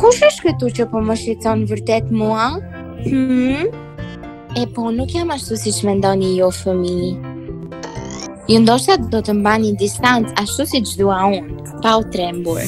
Kush është këtu që po më shqetëson vërtet mua? Hmm? E po, nuk jam ashtu siç mendoni ju fëmijë. Ju ndoshta do të mbani distancë ashtu siç dua unë, pa u trembur.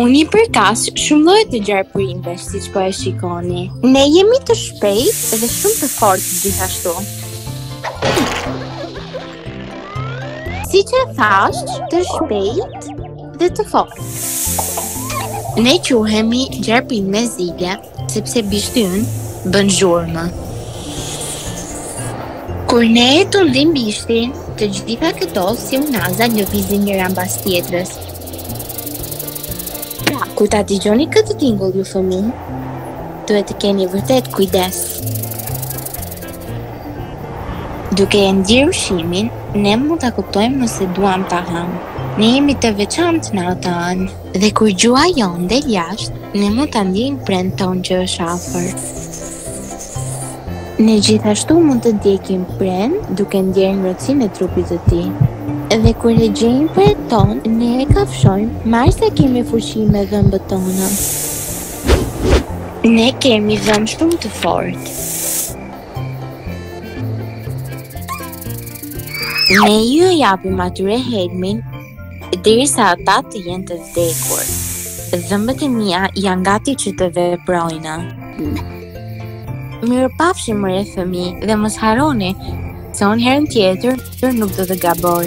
Unë i përkas shumë llojeve të gjarpërinjve, siç po e shikoni. Ne jemi të shpejtë dhe shumë të fortë gjithashtu. Siç e thashë të shpejtë dhe të fortë. Ne quhemi gjarpri me zile, sepse bishti ynë bën zhurmë. Kur ne e tundim bishtin, të gjitha këto si unaza lëvizin njëra mbas tjetrës. Pra, kur ta dëgjoni këtë tingull ju fëmijë, duhet të keni vërtet kujdes. Duke e ndier ushqimin, ne mund ta kuptojmë nëse duam ta hamë. Ne jemi të veçantë në atë anë. Dhe kur gjuha jonë del jashtë, ne mund ta ndjejmë prenë tonë që është afër. Ne gjithashtu mund të ndjekim prenë duke ndier ngrohtësinë e trupit të tij. Dhe kur e gjejmë prenë tonë, ne e kafshojmë, meqenëse kemi fuqi me dhëmbët tona. Ne kemi dhëmbë shumë të fortë. Ne ua japim atyre helmin derisa ata të jenë të vdekur. Dhëmbët e mia janë gati që të veprojnë. Mirupafshim more fëmijë dhe mos harroni, se unë herën tjetër nuk do të gaboj.